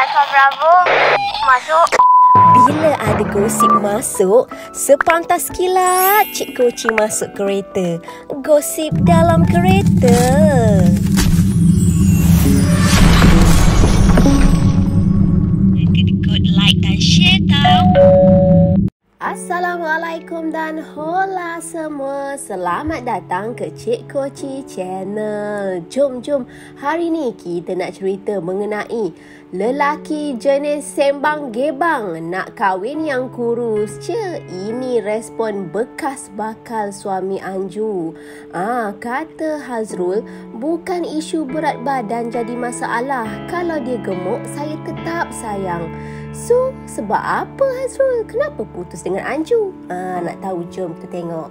Alfa Bravo masuk. Bila ada gosip masuk, sepantas kilat Cik Koci masuk kereta. Gosip dalam kereta. Assalamualaikum dan hola semua. Selamat datang ke Cik Koci Channel. Jom, jom. Hari ni kita nak cerita mengenai lelaki jenis sembang gebang nak kahwin yang kurus. Ce, ini respon bekas bakal suami Anju. Ah, kata Hazrul, bukan isu berat badan jadi masalah. Kalau dia gemuk, saya tetap sayang. So, sebab apa Hazrul? Kenapa putus dengan Anju? Ah, nak tahu jom kita tengok.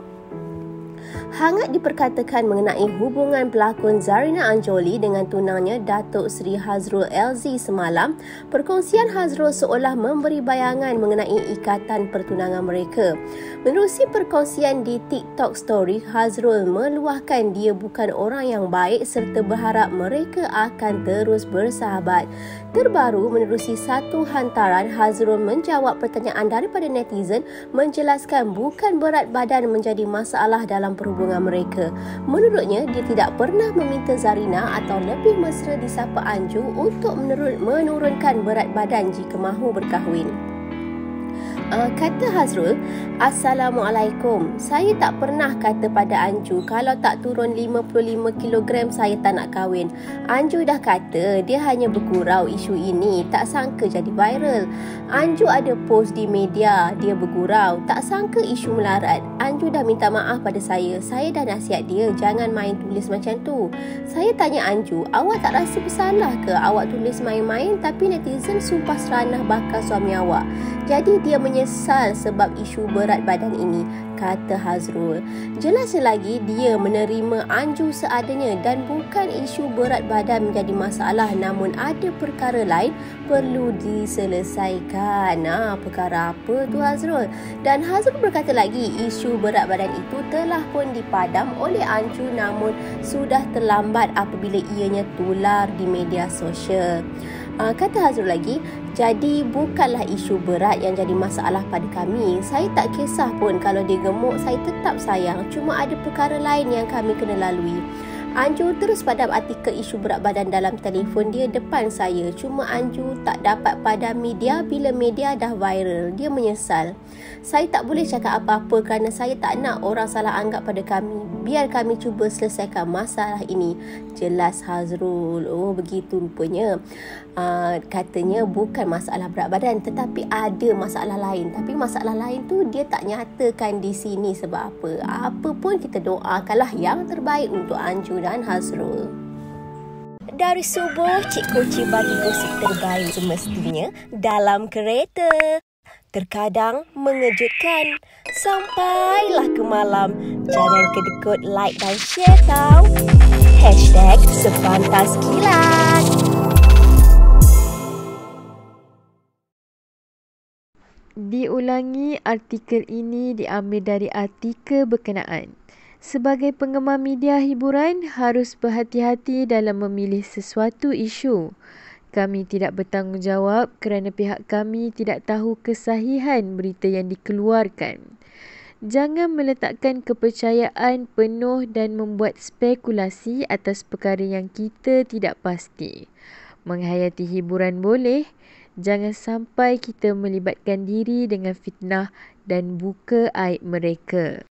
Hangat diperkatakan mengenai hubungan pelakon Zarina Anjoli dengan tunangnya Datuk Seri Hazrul LZ semalam, perkongsian Hazrul seolah memberi bayangan mengenai ikatan pertunangan mereka. Menerusi perkongsian di TikTok Story, Hazrul meluahkan dia bukan orang yang baik serta berharap mereka akan terus bersahabat. Terbaru menerusi satu hantaran, Hazrul menjawab pertanyaan daripada netizen menjelaskan bukan berat badan menjadi masalah dalam perhubungan mereka. Menurutnya, dia tidak pernah meminta Zarina atau lebih mesra disapa Anju untuk menurunkan berat badan jika mahu berkahwin. Uh, kata Hazrul, Assalamualaikum. Saya tak pernah kata pada Anju kalau tak turun 55 kg saya tak nak kahwin. Anju dah kata dia hanya bergurau isu ini, tak sangka jadi viral. Anju ada post di media, dia bergurau, tak sangka isu melarat. Anju dah minta maaf pada saya. Saya dah nasihat dia jangan main tulis macam tu. Saya tanya Anju, awak tak rasa bersalah ke awak tulis main-main tapi netizen sumpah seranah bakal suami awak. Jadi dia menyesal sebab isu berat badan ini, kata Hazrul. Jelasnya lagi, dia menerima Anju seadanya dan bukan isu berat badan menjadi masalah namun ada perkara lain perlu diselesaikan. Nah, perkara apa tu Hazrul? Dan Hazrul berkata lagi, isu berat badan itu telah pun dipadam oleh Anju namun sudah terlambat apabila ianya tular di media sosial. Uh, kata Hazrul lagi, jadi bukanlah isu berat yang jadi masalah pada kami. Saya tak kisah pun kalau dia gemuk, saya tetap sayang. Cuma ada perkara lain yang kami kena lalui. Anju terus padam artikel isu berat badan dalam telefon dia depan saya. Cuma Anju tak dapat padam media bila media dah viral. Dia menyesal. Saya tak boleh cakap apa-apa kerana saya tak nak orang salah anggap pada kami. Biar kami cuba selesaikan masalah ini. Jelas Hazrul. Oh begitu rupanya. Uh, katanya bukan masalah berat badan tetapi ada masalah lain. Tapi masalah lain tu dia tak nyatakan di sini sebab apa. Apa pun kita doakanlah yang terbaik untuk Anju dan Hazrul. Dari subuh, Cik Koci bagi gosip terbaik semestinya dalam kereta. Terkadang mengejutkan. Sampailah ke malam. Jangan kedekut like dan share tau. Hashtag sepantas kilat. Diulangi artikel ini diambil dari artikel berkenaan. Sebagai penggemar media hiburan, harus berhati-hati dalam memilih sesuatu isu. Kami tidak bertanggungjawab kerana pihak kami tidak tahu kesahihan berita yang dikeluarkan. Jangan meletakkan kepercayaan penuh dan membuat spekulasi atas perkara yang kita tidak pasti. Menghayati hiburan boleh, jangan sampai kita melibatkan diri dengan fitnah dan buka aib mereka.